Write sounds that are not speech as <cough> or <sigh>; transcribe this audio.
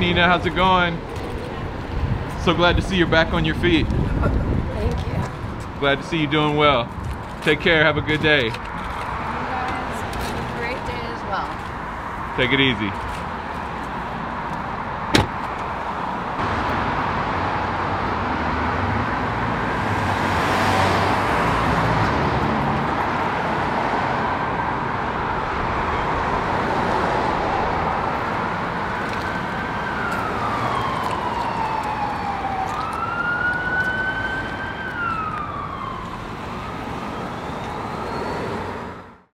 Nina. How's it going? So glad to see you're back on your feet. <laughs> Thank you. Glad to see you doing well. Take care. Have a good day. You guys have a great day as well. Take it easy.